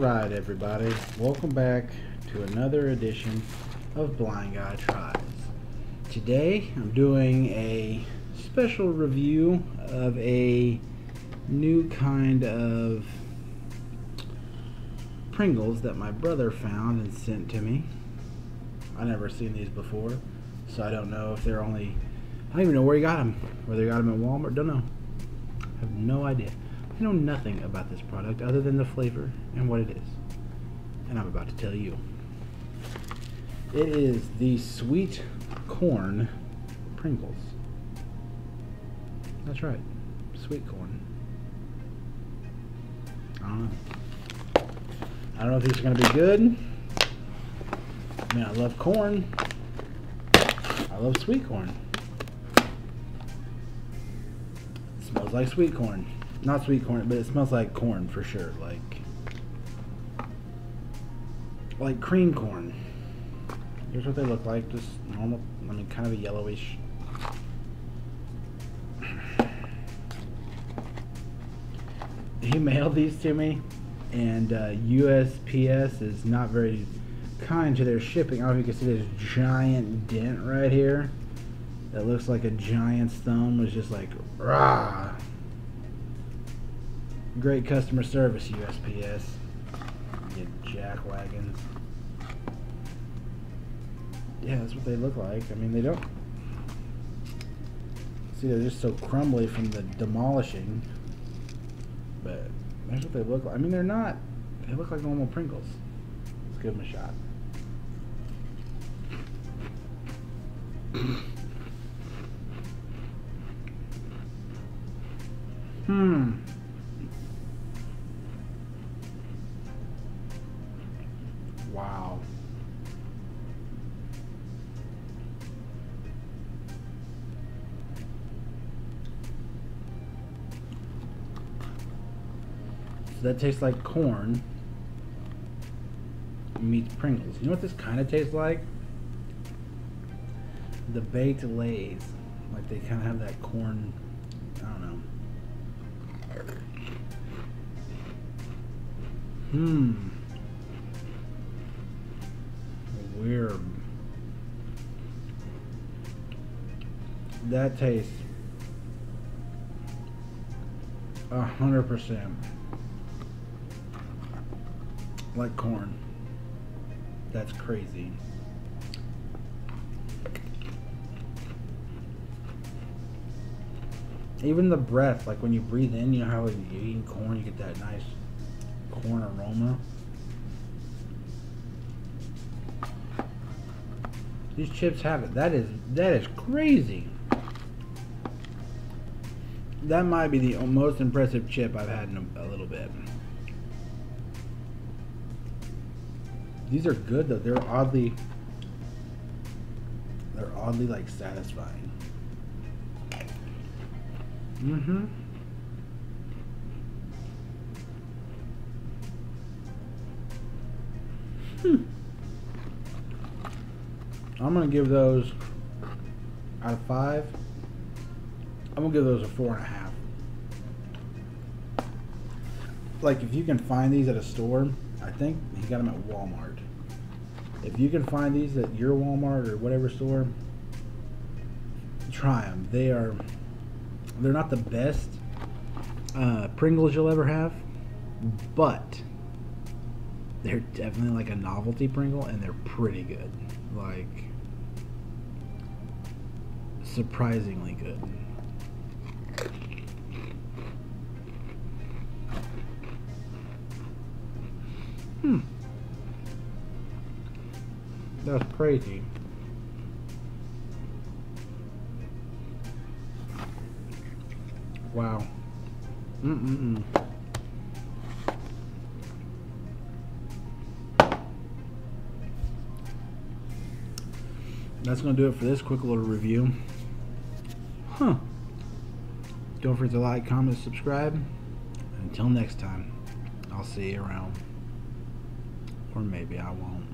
right, everybody. Welcome back to another edition of Blind Guy Tries. Today, I'm doing a special review of a new kind of Pringles that my brother found and sent to me. I never seen these before, so I don't know if they're only. I don't even know where he got them. Whether he got them in Walmart, don't know. I have no idea. I know nothing about this product other than the flavor and what it is. And I'm about to tell you. It is the sweet corn Pringles. That's right. Sweet corn. I don't know. I don't know if these are going to be good. I mean, I love corn. I love sweet corn. It smells like sweet corn. Not sweet corn, but it smells like corn for sure. Like, like cream corn. Here's what they look like. Just normal, I mean, kind of a yellowish. He mailed these to me, and uh, USPS is not very kind to their shipping. Oh, you can see this giant dent right here. That looks like a giant's thumb was just like, rah. Great customer service, USPS. You jack wagons. Yeah, that's what they look like. I mean, they don't. See, they're just so crumbly from the demolishing. But that's what they look like. I mean, they're not. They look like normal Pringles. Let's give them a shot. Wow. So that tastes like corn meets Pringles. You know what this kind of tastes like? The baked Lays. Like they kind of have that corn, I don't know. Hmm. That tastes a hundred percent like corn. That's crazy. Even the breath, like when you breathe in, you know how when you're eating corn, you get that nice corn aroma. These chips have it. That is that is crazy. That might be the most impressive chip I've had in a, a little bit. These are good though. They're oddly they're oddly like satisfying. Mm-hmm. Hmm. I'm gonna give those out of five. I'm gonna give those a four and a half. Like if you can find these at a store, I think he got them at Walmart. If you can find these at your Walmart or whatever store, try them. They are they're not the best uh, Pringles you'll ever have, but they're definitely like a novelty Pringle, and they're pretty good. Like surprisingly good. Hmm. That's crazy. Wow. Mm-mm-mm. That's going to do it for this quick little review. Huh. Don't forget to like, comment, subscribe. Until next time, I'll see you around. Or maybe I won't.